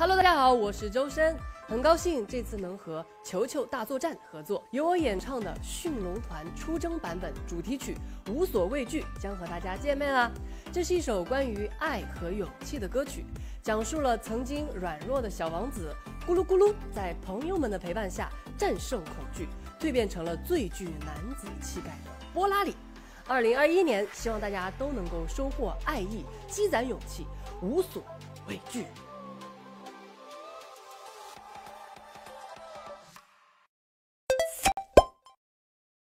Hello，大家好，我是周深，很高兴这次能和球球大作战合作，由我演唱的驯龙团出征版本主题曲《无所畏惧》将和大家见面啦。这是一首关于爱和勇气的歌曲，讲述了曾经软弱的小王子咕噜咕噜在朋友们的陪伴下战胜恐惧，蜕变成了最具男子气概的波拉里。二零二一年，希望大家都能够收获爱意，积攒勇气，无所畏惧。